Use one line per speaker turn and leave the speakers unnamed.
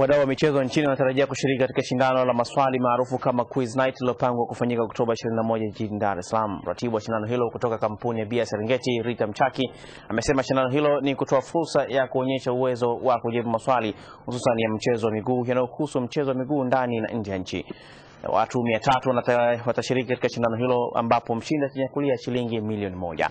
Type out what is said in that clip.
Wadau wa michezo nchini wanatarajia kushiriki katika shindano la maswali maarufu kama Quiz Night lililopangwa kufanyika Oktoba 21 jijini Dar es Salaam. Mratibu wa shindano hilo kutoka kampuni ya bia Serengeti, Rita Mchaki, amesema shindano hilo ni kutoa fursa ya kuonyesha uwezo wa kujibu maswali hususan ya mchezo wa miguu yanayohusu mchezo wa miguu ndani na nje ya nchi. Watu mia tatu watashiriki katika shindano hilo ambapo mshindi atanyakulia shilingi milioni moja.